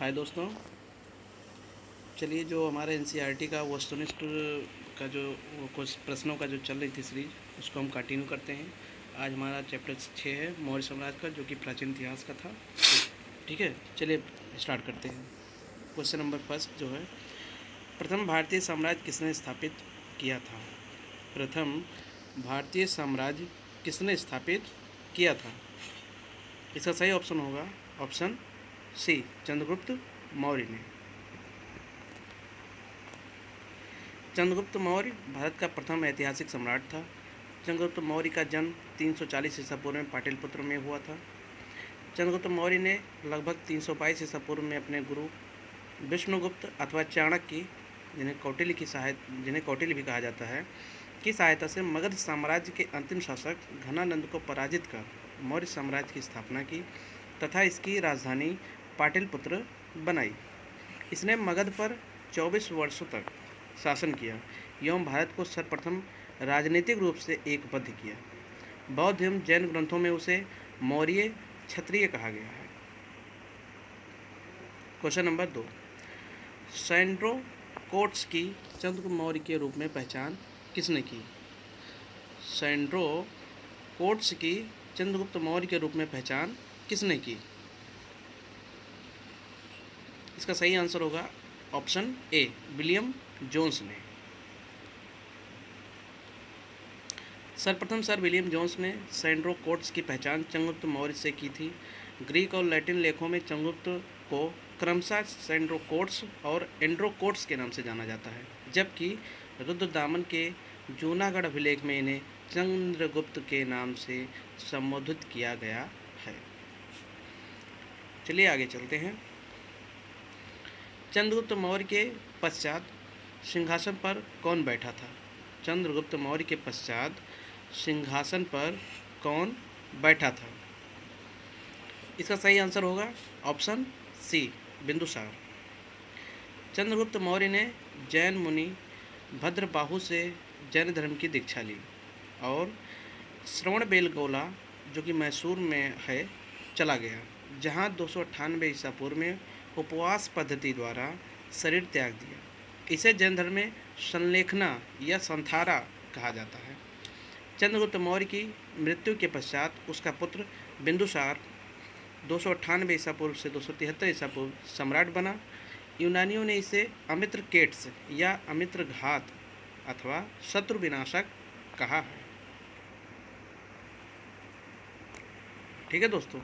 हाय दोस्तों। चलिए जो हमारे एन का वस्तुनिष्ठ का जो कुछ प्रश्नों का जो चल रही थी सीरीज़ उसको हम कंटिन्यू करते हैं। आज हमारा चैप्टर छः है, मौर्य साम्राज्य का, जो कि प्राचीन इतिहास का था। ठीक है, चलिए स्टार्ट करते हैं। क्वेश्चन नंबर फ़र्स्ट जो है, प्रथम भारतीय साम्राज्य किसने स्थापित किया था? प्रथम भारतीय साम्राज्य किसने स्थापित किया था? इसका सही ऑप्शन होगा ऑप्शन सी, चंद्रगुप्त मौर्य ने। चंद्रगुप्त मौर्य भारत का प्रथम ऐतिहासिक सम्राट था। चंद्रगुप्त मौर्य का जन्म 340 ईसा पूर्व में पाटलिपुत्र में हुआ था। चंद्रगुप्त मौर्य ने लगभग 322 ईसा पूर्व में अपने गुरु विष्णुगुप्त अथवा चाणक्य, जिन्हें कौटिल्य की सहायता जिन्हें कौटिल्य भी कहा जाता है, की सहायता से मगध साम्राज्य के अंतिम शासक घनानंद को पराजित कर मौर्य साम्राज्य की स्थापना की, तथा इसकी राजधानी पाटिलपुत्र बनाई। इसने मगध पर 24 वर्षों तक शासन किया, एवं भारत को सर्वप्रथम राजनीतिक रूप से एकबद्ध किया। बौद्ध एवं जैन ग्रंथों में उसे मौर्य क्षत्रिय कहा गया है। क्वेश्चन नंबर दो। सैंड्रो कोट्स की चंद्रगुप्त मौर्य के रूप में पहचान किसने की? सैंड्रो कोट्स की चंद्रगुप्त मौर्य के रूप में पहचान किसने की? इसका सही आंसर होगा ऑप्शन ए, विलियम जोन्स ने। सर्वप्रथम सर, विलियम जोन्स ने सेंड्रो कोट्स की पहचान चंद्रगुप्त मौर्य से की थी। ग्रीक और लैटिन लेखों में चंद्रगुप्त को क्रमशः सेंड्रोकोट्स और एंड्रोकोट्स के नाम से जाना जाता है, जबकि रुद्रदामन के जूनागढ़ अभिलेख में इन्हें चंद्रगुप्त के नाम से संबोधित किया गया है। चलिए आगे चलते हैं। चंद्रगुप्त मौर्य के पश्चात सिंहासन पर कौन बैठा था? चंद्रगुप्त मौर्य के पश्चात सिंहासन पर कौन बैठा था? इसका सही आंसर होगा ऑप्शन सी, बिंदुसार। चंद्रगुप्त मौर्य ने जैन मुनि भद्रबाहु से जैन धर्म की दीक्षा ली और श्रवण बेलगोला जो कि मैसूर में है, चला गया, जहाँ दो सौ अट्ठानबे ईसा पूर्व में उपवास पद्धति द्वारा शरीर त्याग दिया। इसे जैन धर्म में संलेखना या संथारा कहा जाता है। चंद्रगुप्त मौर्य की मृत्यु के पश्चात उसका पुत्र बिंदुसार दो सौ अट्ठानबे ईसा पूर्व से दो सौ तिहत्तर ईसा पूर्व सम्राट बना। यूनानियों ने इसे अमित्र केट्स या अमित्र घात अथवा शत्रु विनाशक कहा है। ठीक है दोस्तों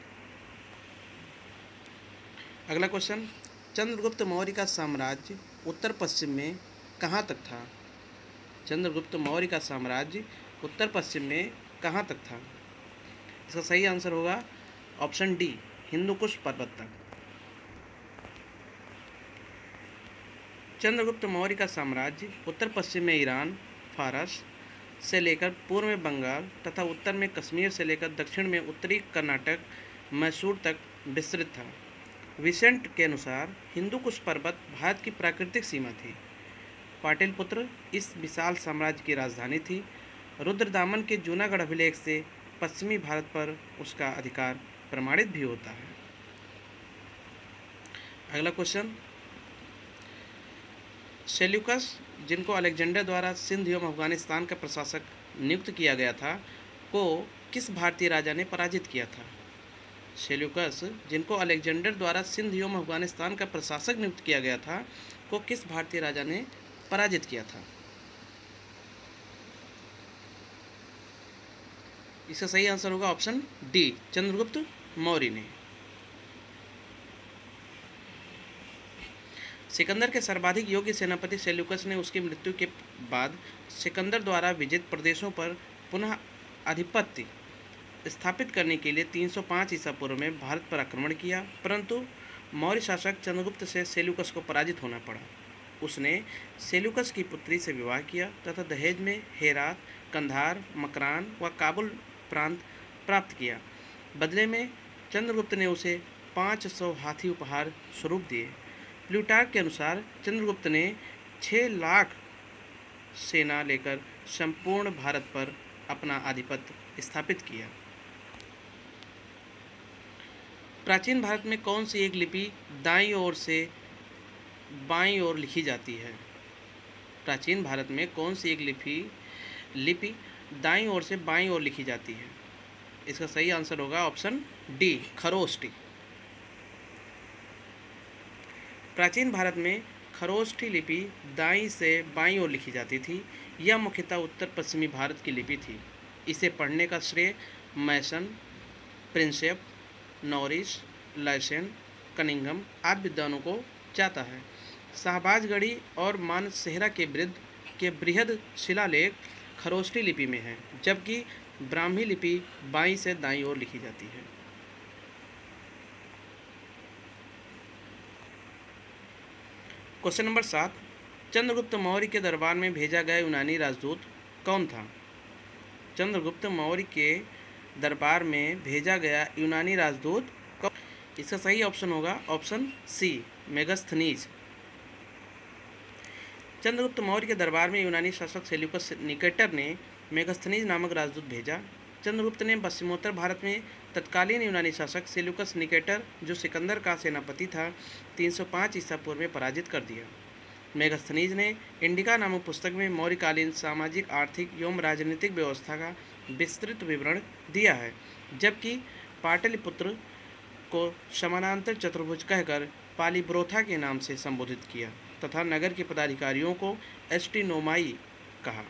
अगला क्वेश्चन, चंद्रगुप्त मौर्य का साम्राज्य उत्तर पश्चिम में कहाँ तक था? चंद्रगुप्त मौर्य का साम्राज्य उत्तर पश्चिम में कहाँ तक था? इसका सही आंसर होगा ऑप्शन डी, हिंदुकुश पर्वत तक। चंद्रगुप्त मौर्य का साम्राज्य उत्तर पश्चिम में ईरान, फारस से लेकर पूर्व में बंगाल तथा उत्तर में कश्मीर से लेकर दक्षिण में उत्तरी कर्नाटक, मैसूर तक विस्तृत था। विसेंट के अनुसार हिंदू कुश पर्वत भारत की प्राकृतिक सीमा थी। पाटिलपुत्र इस विशाल साम्राज्य की राजधानी थी। रुद्रदामन के जूनागढ़ अभिलेख से पश्चिमी भारत पर उसका अधिकार प्रमाणित भी होता है। अगला क्वेश्चन सेल्यूकस, जिनको अलेक्जेंडर द्वारा सिंध एवं अफ़गानिस्तान का प्रशासक नियुक्त किया गया था, को किस भारतीय राजा ने पराजित किया था? सेल्यूकस, जिनको अलेक्जेंडर द्वारा सिंध एवं अफ़गानिस्तान का प्रशासक नियुक्त किया गया था, को किस भारतीय राजा ने पराजित किया था? इसका सही आंसर होगा ऑप्शन डी, चंद्रगुप्त मौर्य ने। सिकंदर के सर्वाधिक योग्य सेनापति सेल्यूकस ने उसकी मृत्यु के बाद सिकंदर द्वारा विजित प्रदेशों पर पुनः आधिपत्य स्थापित करने के लिए 305 ईसा पूर्व में भारत पर आक्रमण किया, परंतु मौर्य शासक चंद्रगुप्त से सेल्यूकस को पराजित होना पड़ा। उसने सेल्यूकस की पुत्री से विवाह किया तथा दहेज में हेरात, कंधार, मकरान व काबुल प्रांत प्राप्त किया। बदले में चंद्रगुप्त ने उसे 500 हाथी उपहार स्वरूप दिए। प्लूटार्क के अनुसार चंद्रगुप्त ने 6 लाख सेना लेकर संपूर्ण भारत पर अपना आधिपत्य स्थापित किया। प्राचीन भारत में कौन सी एक लिपि दाईं ओर से बाईं ओर लिखी जाती है? प्राचीन भारत में कौन सी एक लिपि लिपि दाईं ओर से बाईं ओर लिखी जाती है? इसका सही आंसर होगा ऑप्शन डी खरोष्टी प्राचीन भारत में खरोष्ठी लिपि दाईं से बाईं ओर लिखी जाती थी। यह मुख्यतः उत्तर पश्चिमी भारत की लिपि थी। इसे पढ़ने का श्रेय Masson, Prinsep Norris Lassen Cunningham आदि विद्वानों को जाता है। शाहबाजगढ़ी और मानसेहरा के वृद्ध, के बृहद शिलालेख खरोष्ठी लिपि में हैं, जबकि ब्राह्मी लिपि बाईं से दाईं ओर लिखी जाती है। क्वेश्चन नंबर सात, चंद्रगुप्त मौर्य के दरबार में भेजा गया यूनानी राजदूत कौन था? चंद्रगुप्त मौर्य के दरबार में भेजा गया यूनानी राजदूत कौन इसका सही ऑप्शन होगा option C Megasthenes. Chandragupta Maurya के दरबार में यूनानी शासक सेल्यूकस निकेटर ने मेगस्थनीज नामक राजदूत भेजा। चंद्रगुप्त ने पश्चिमोत्तर भारत में तत्कालीन यूनानी शासक सेल्यूकस निकेटर, जो सिकंदर का सेनापति था 305 ईसा पूर्व में पराजित कर दिया। मेगस्थनीज ने इंडिका नामक पुस्तक में मौर्यकालीन सामाजिक, आर्थिक एवं राजनीतिक व्यवस्था का विस्तृत विवरण दिया है, जबकि पाटलिपुत्र को समानांतर चतुर्भुज कहकर पालीब्रोथा के नाम से संबोधित किया तथा नगर के पदाधिकारियों को एस्टिनोमाई कहा।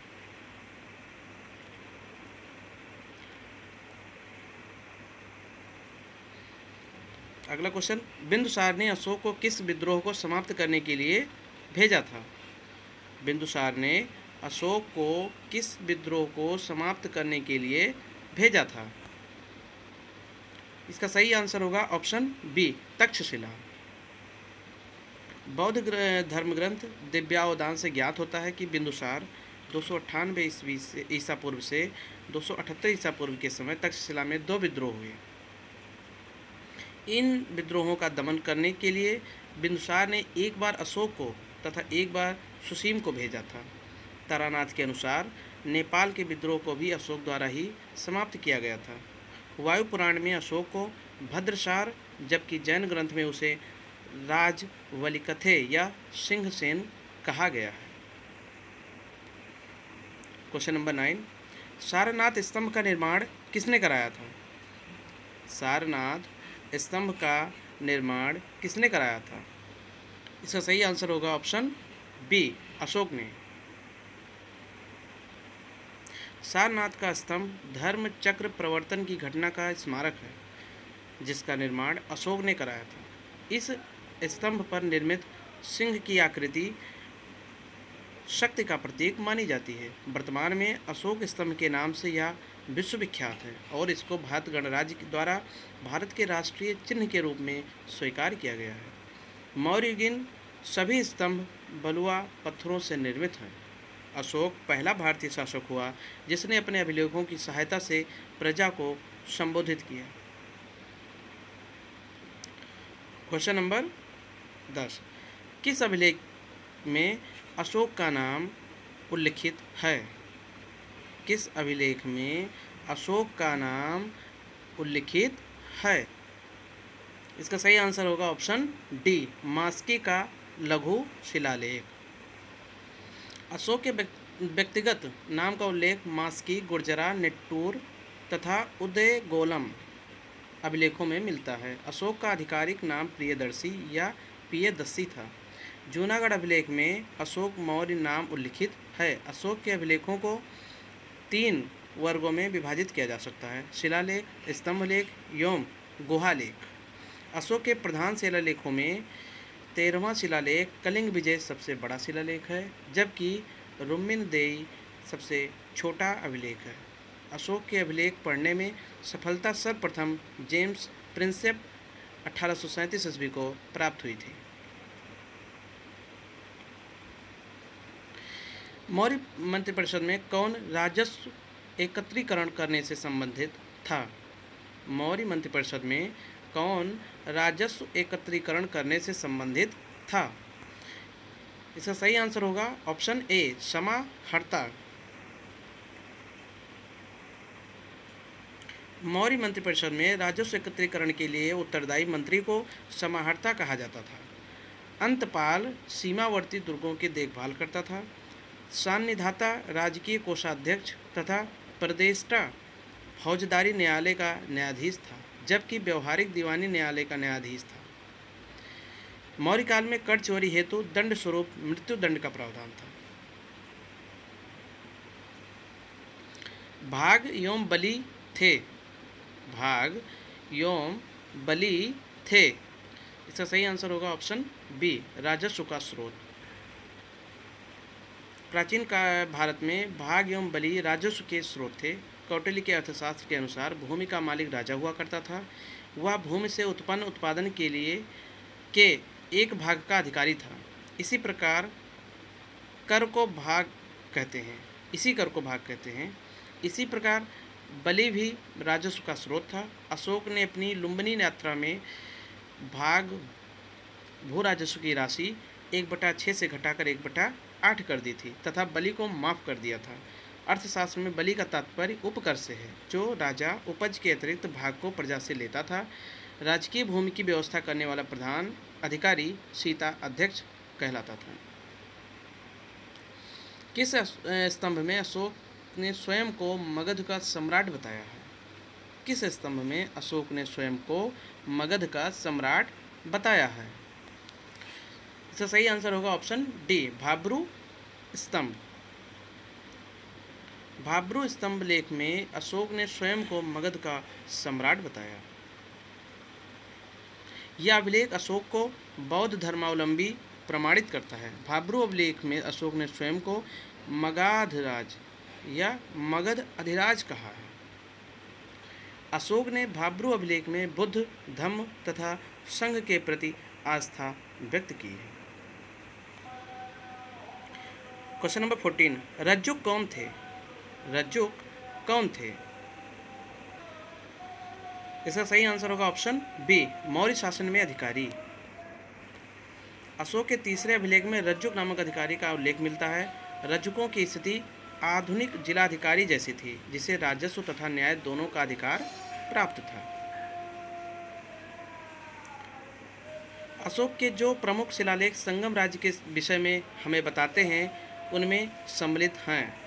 अगला क्वेश्चन, बिंदुसार ने अशोक को किस विद्रोह को समाप्त करने के लिए भेजा था? बिंदुसार ने अशोक को किस विद्रोह को समाप्त करने के लिए भेजा था? इसका सही आंसर होगा ऑप्शन बी, तक्षशिला। बौद्ध धर्म ग्रंथ दिव्यावदान से ज्ञात होता है कि बिंदुसार दो सौ अट्ठानवे ईस्वी से, ईसा पूर्व से दो सौ अठहत्तर ईसा पूर्व के समय तक्षशिला में दो विद्रोह हुए। इन विद्रोहों का दमन करने के लिए बिंदुसार ने एक बार अशोक को तथा एक बार सुसीम को भेजा था। तारानाथ के अनुसार नेपाल के विद्रोह को भी अशोक द्वारा ही समाप्त किया गया था। वायु पुराण में अशोक को भद्रसार, जबकि जैन ग्रंथ में उसे राज वलिकथे या सिंहसेन कहा गया है। Question number nine. सारनाथ स्तंभ का निर्माण किसने कराया था? सारनाथ स्तंभ का निर्माण किसने कराया था? इसका सही आंसर होगा ऑप्शन बी, अशोक ने। सारनाथ का स्तंभ धर्म चक्र प्रवर्तन की घटना का स्मारक है, जिसका निर्माण अशोक ने कराया था। इस स्तंभ पर निर्मित सिंह की आकृति शक्ति का प्रतीक मानी जाती है। वर्तमान में अशोक स्तंभ के नाम से यह विश्वविख्यात है और इसको भारत गणराज्य द्वारा भारत के राष्ट्रीय चिन्ह के रूप में स्वीकार किया गया है। मौर्यगिन सभी स्तंभ बलुआ पत्थरों से निर्मित हैं। अशोक पहला भारतीय शासक हुआ, जिसने अपने अभिलेखों की सहायता से प्रजा को संबोधित किया। क्वेश्चन नंबर दस। किस अभिलेख में अशोक का नाम उल्लिखित है? किस अभिलेख में अशोक का नाम उल्लिखित है? इसका सही आंसर होगा ऑप्शन डी, मास्की का लघु शिलालेख। अशोक के व्यक्तिगत नाम का उल्लेख मास्की, गुर्जरा, निट्टूर तथा उदय गोलम अभिलेखों में मिलता है। अशोक का आधिकारिक नाम प्रियदर्शी या प्रियदस्सी था। जूनागढ़ अभिलेख में अशोक मौर्य नाम उल्लिखित है। अशोक के अभिलेखों को तीन वर्गों में विभाजित किया जा सकता है। शिलालेख, स्तंभलेख एवं गुहालेख। अशोक के प्रधान शिलालेखों में तेरहवां शिलालेख कलिंग विजय सबसे बड़ा शिलालेख है, जबकि रुमिन देई सबसे छोटा अभिलेख है। अशोक के अभिलेख पढ़ने में सफलता सर्वप्रथम जेम्स प्रिंसेप अठारह सौ सैंतीस ईस्वी को प्राप्त हुई थी। मौर्य मंत्रिपरिषद में कौन राजस्व एकत्रीकरण करने से संबंधित था? मौर्य मंत्रिपरिषद में कौन राजस्व एकत्रीकरण करने से संबंधित था? इसका सही आंसर होगा ऑप्शन ए, क्षमा समाहर्ता मौर्य मंत्रिपरिषद में राजस्व एकत्रीकरण के लिए उत्तरदायी मंत्री को समाहर्ता कहा जाता था। अंतपाल सीमावर्ती दुर्गों की देखभाल करता था। सान्निधाता राजकीय कोषाध्यक्ष तथा प्रदेष्टा फौजदारी न्यायालय का न्यायाधीश था। जबकि व्यवहारिक दीवानी न्यायालय का न्यायाधीश था। मौर्य काल में कर चोरी हेतु दंड स्वरूप मृत्यु दंड का प्रावधान था। भाग एवं बलि थे। भाग एवं बलि थे। इसका सही आंसर होगा ऑप्शन बी राजस्व का स्रोत। प्राचीन का भारत में भाग एवं बलि राजस्व के स्रोत थे। कौटिल्य के अर्थशास्त्र के अनुसार भूमि का मालिक राजा हुआ करता था। वह भूमि से उत्पन्न उत्पादन के लिए के एक भाग का अधिकारी था। इसी प्रकार कर को भाग कहते हैं। इसी कर को भाग कहते हैं। इसी प्रकार बलि भी राजस्व का स्रोत था। अशोक ने अपनी लुम्बनी यात्रा में भाग भू राजस्व की राशि एक बटा छः से घटाकर एक बटा आठ कर दी थी तथा बलि को माफ़ कर दिया था। अर्थशास्त्र में बलि का तात्पर्य उपकर से है। जो राजा उपज के अतिरिक्त भाग को प्रजा से लेता था, राजकीय भूमि की व्यवस्था करने वाला प्रधान अधिकारी सीता अध्यक्ष कहलाता था। किस स्तंभ में अशोक ने स्वयं को मगध का सम्राट बताया है? किस स्तंभ में अशोक ने स्वयं को मगध का सम्राट बताया है? इसका सही आंसर होगा ऑप्शन डी, भाब्रू स्तंभ। भाब्रू स्तंभ लेख में अशोक ने स्वयं को मगध का सम्राट बताया। यह अभिलेख अशोक को बौद्ध धर्मावलंबी प्रमाणित करता है। भाब्रू अभिलेख में अशोक ने स्वयं को मगाधराज या मगध अधिराज कहा है। अशोक ने भाब्रू अभिलेख में बुद्ध, धम्म तथा संघ के प्रति आस्था व्यक्त की है। क्वेश्चन नंबर फोर्टीन रज्जु कौन थे? रज्जुक कौन थे? इसका सही आंसर होगा ऑप्शन बी, मौर्य शासन में अधिकारी। अशोक के तीसरे अभिलेख में रज्जुक नामक अधिकारी का उल्लेख मिलता है। रज्जुकों की स्थिति आधुनिक जिलाधिकारी जैसी थी, जिसे राजस्व तथा न्याय दोनों का अधिकार प्राप्त था। अशोक के जो प्रमुख शिलालेख संगम राज्य के विषय में हमें बताते हैं, उनमें सम्मिलित हैं।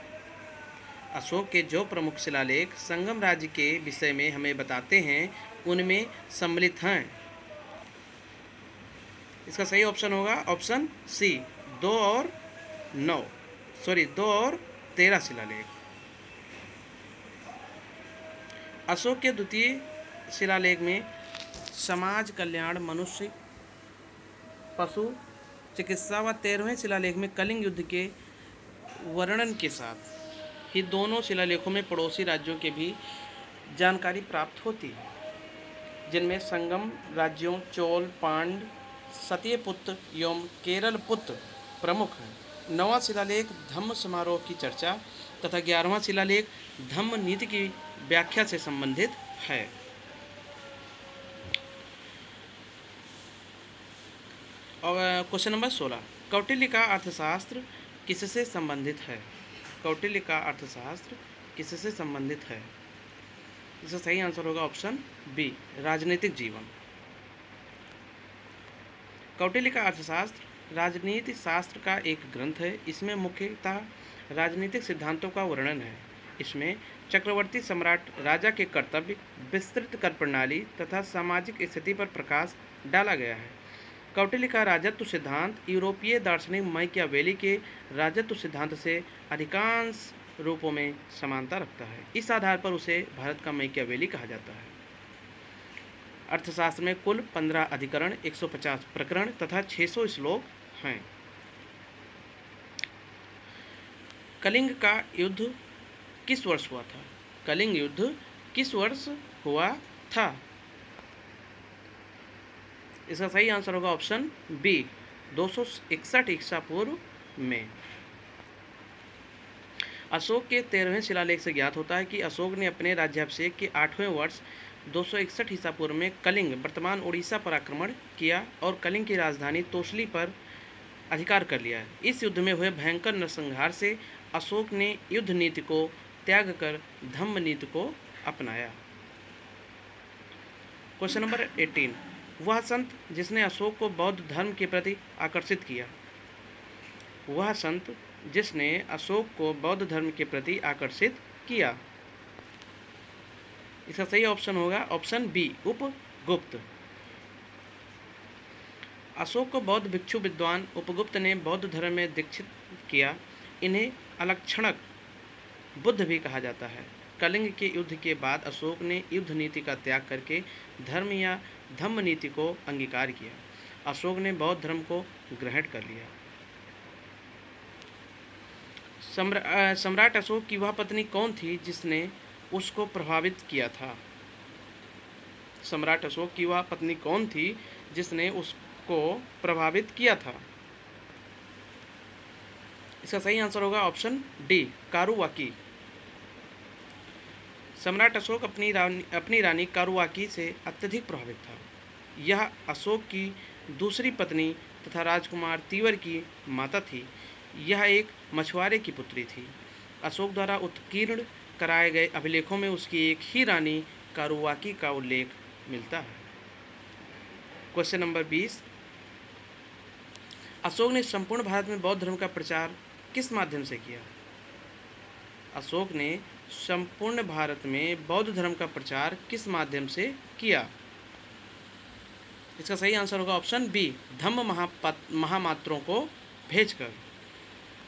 अशोक के जो प्रमुख शिलालेख संगम राज्य के विषय में हमें बताते हैं, उनमें सम्मिलित हैं। इसका सही ऑप्शन होगा ऑप्शन सी दो और नौ। सॉरी दो और तेरह शिलालेख। अशोक के द्वितीय शिलालेख में समाज कल्याण, मनुष्य, पशु, चिकित्सा व तेरहवें शिलालेख में कलिंग युद्ध के वर्णन के साथ। ही दोनों शिलालेखों में पड़ोसी राज्यों के भी जानकारी प्राप्त होती है। जिनमें संगम राज्यों, चोल, पांड सत्यपुत्र एवं केरल पुत्र प्रमुख हैं। नवा शिलालेख धम्म समारोह की चर्चा तथा ग्यारहवा शिलालेख धम्म नीति की व्याख्या से संबंधित है। और, क्वेश्चन नंबर सोलह। कौटिल्य का अर्थशास्त्र किससे संबंधित है? कौटिल्य का अर्थशास्त्र किससे संबंधित है? इसका सही आंसर होगा ऑप्शन बी, राजनीतिक जीवन। कौटिल्य का अर्थशास्त्र राजनीति शास्त्र का एक ग्रंथ है। इसमें मुख्यतः राजनीतिक सिद्धांतों का वर्णन है। इसमें चक्रवर्ती सम्राट राजा के कर्तव्य, विस्तृत कर प्रणाली तथा सामाजिक स्थिति पर प्रकाश डाला गया है। कौटिल्य का राजत्व सिद्धांत यूरोपीय दार्शनिक मैकियावेली के राजत्व सिद्धांत से अधिकांश रूपों में समानता रखता है। इस आधार पर उसे भारत का मैकियावेली कहा जाता है। अर्थशास्त्र में कुल पंद्रह अधिकरण 150 प्रकरण तथा 600 श्लोक हैं। कलिंग का युद्ध किस वर्ष हुआ था? कलिंग युद्ध किस वर्ष हुआ था? इसका सही आंसर होगा ऑप्शन बी, दो सौ इकसठ ईसा पूर्व में। अशोक के तेरहवें शिलालेख से ज्ञात होता है कि अशोक ने अपने राज्याभिषेक के आठवें वर्ष, दो सौ इकसठ ईसा पूर्व में कलिंग, वर्तमान उड़ीसा पर आक्रमण किया और कलिंग की राजधानी तोसली पर अधिकार कर लिया इस युद्ध में हुए भयंकर नरसंहार से अशोक ने युद्ध नीति को त्याग कर धम्म नीति को अपनाया। Question number eighteen. वह संत जिसने अशोक को बौद्ध धर्म के प्रति आकर्षित किया। वह संत जिसने अशोक को बौद्ध धर्म के प्रति आकर्षित किया। इसका सही ऑप्शन होगा ऑप्शन बी उपगुप्त अशोक को बौद्ध भिक्षु विद्वान उपगुप्त ने बौद्ध धर्म में दीक्षित किया। इन्हें अलक्षणक बुद्ध भी कहा जाता है। कलिंग के युद्ध के बाद अशोक ने युद्ध नीति का त्याग करके धर्म या धम्म नीति को अंगीकार किया। अशोक ने बौद्ध धर्म को ग्रहण कर लिया। सम्राट अशोक की वह पत्नी कौन थी जिसने उसको प्रभावित किया था? सम्राट अशोक की वह पत्नी कौन थी जिसने उसको प्रभावित किया था? इसका सही आंसर होगा ऑप्शन डी, कारुवाकी। सम्राट अशोक अपनी रानी अपनी रानी कारुआकी से अत्यधिक प्रभावित था। यह अशोक की दूसरी पत्नी तथा राजकुमार तीवर की माता थी। यह एक मछुआरे की पुत्री थी। अशोक द्वारा उत्कीर्ण कराए गए अभिलेखों में उसकी एक ही रानी कारुवाकी का उल्लेख मिलता है। क्वेश्चन नंबर बीस। अशोक ने संपूर्ण भारत में बौद्ध धर्म का प्रचार किस माध्यम से किया? अशोक ने संपूर्ण भारत में बौद्ध धर्म का प्रचार किस माध्यम से किया? इसका सही आंसर होगा ऑप्शन बी, धम्म महामात्रों को भेजकर।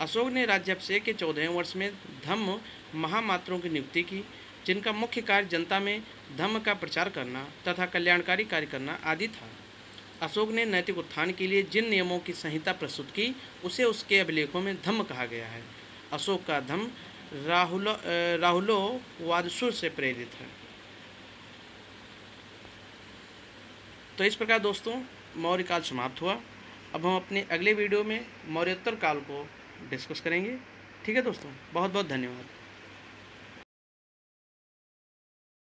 अशोक ने राज्याभिषेक के चौदहवें वर्ष में धम्म महामात्रों की नियुक्ति की, जिनका मुख्य कार्य जनता में धम्म का प्रचार करना तथा कल्याणकारी कार्य करना आदि था। अशोक ने नैतिक उत्थान के लिए जिन नियमों की संहिता प्रस्तुत की, उसे उसके अभिलेखों में धम्म कहा गया है। अशोक का धम्म राहुलो राहुलो वादसुर से प्रेरित है। तो इस प्रकार दोस्तों, मौर्य काल समाप्त हुआ। अब हम अपने अगले वीडियो में मौर्योत्तर काल को डिस्कस करेंगे। ठीक है दोस्तों? बहुत बहुत धन्यवाद।